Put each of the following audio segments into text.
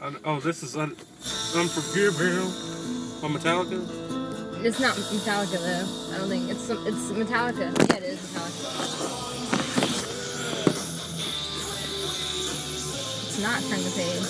I, oh, this is un, Unforgiving by Metallica. It's not Metallica though. I don't think it's some, it's Metallica. Yeah, it is Metallica. It's not Turn the Page.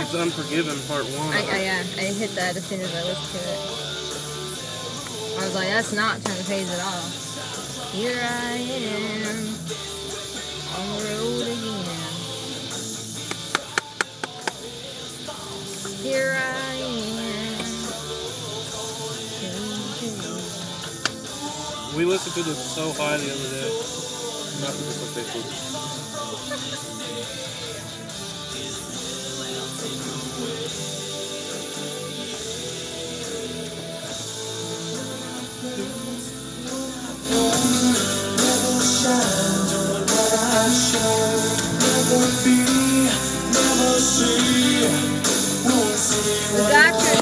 It's Unforgiven Part One. I, I, yeah, I hit that as soon as I listened to it. I was like, that's not Turn the Page at all. Here I am on the road again. Here I am. We listened to this so high the other day. Not to this on back in.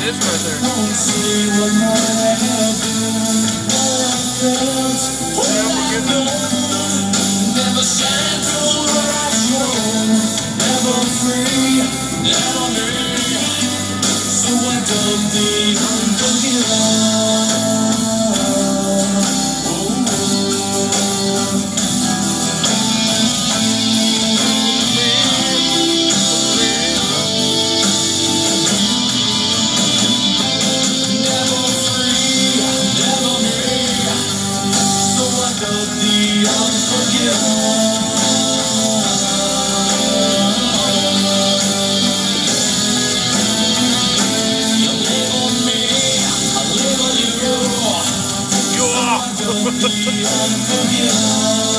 Why is right there? Oh, I just farted.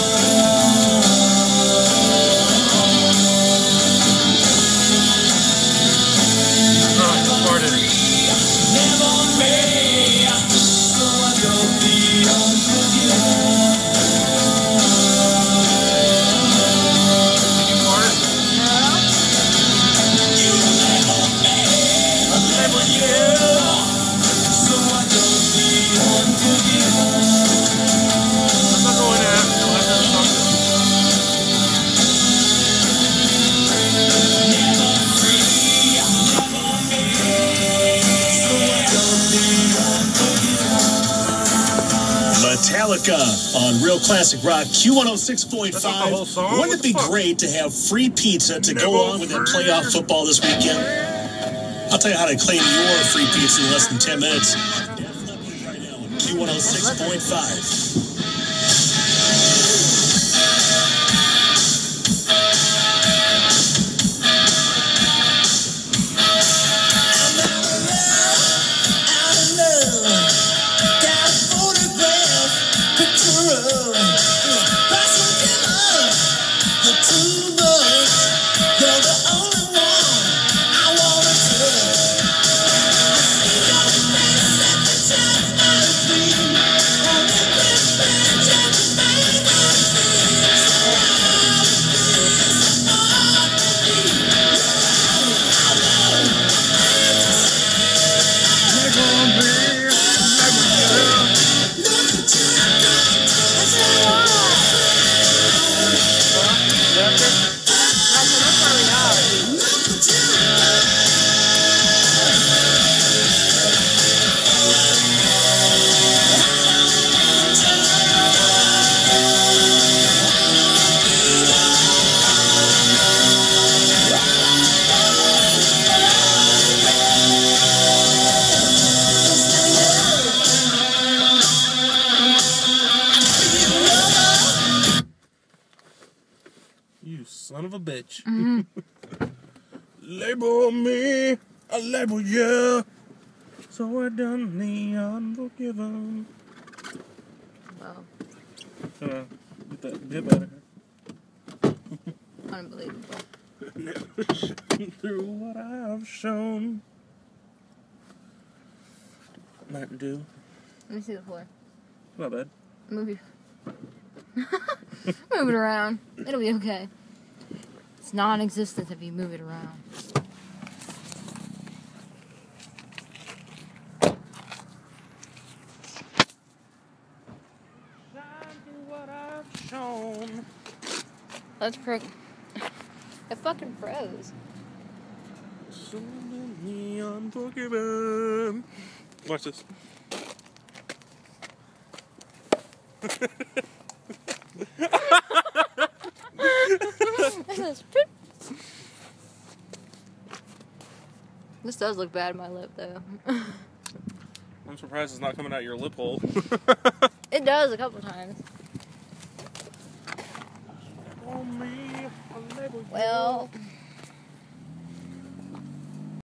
Metallica on Real Classic Rock oh That's not the whole Q106.5. Wouldn't it be great to have free pizza to Never go along with that playoff football this weekend? I'll tell you how to claim your free pizza in less than 10 minutes. Q106.5. You son of a bitch. Mm-hmm. label me, I label you. So I done the unforgiven. Wow, get that dip out of here. unbelievable. Never shown through what I've shown. Mountain Dew. Let me see the floor. Not bad. Move your. move it around. It'll be okay. It's non-existent if you move it around. Shine through what I've shown. Let's pro. It fucking froze. So many unforgiven. Watch this. this does look bad in my lip, though. I'm surprised it's not coming out your lip hole. it does a couple times. On me, a label you. Well,